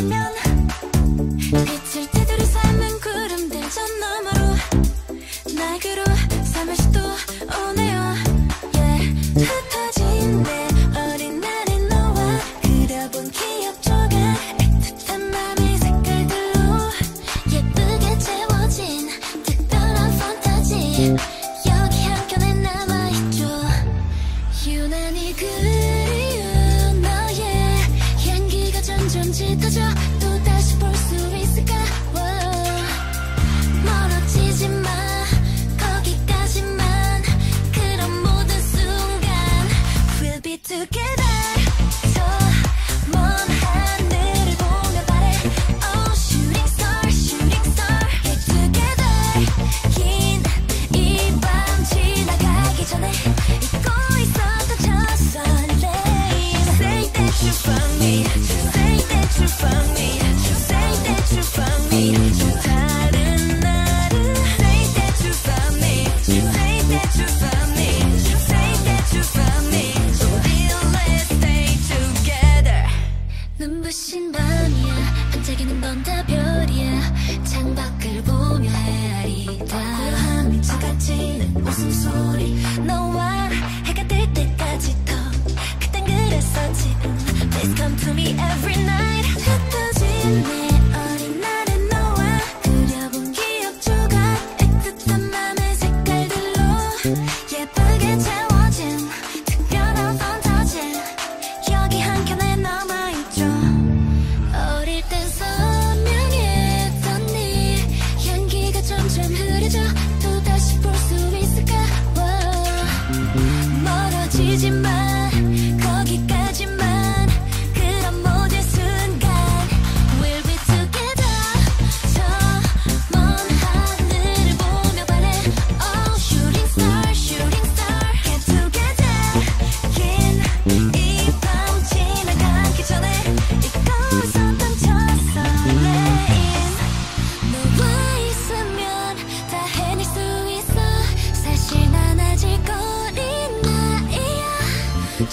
울면 빛을 되돌려 삶은 구름들 저 너머로 날 그로 삶을 또 오네요 yeah. 흩어진 내 어린 날의 너와 그려본 기억 조각 애틋한 맘의 색깔로 예쁘게 채워진 특별한 판타지 you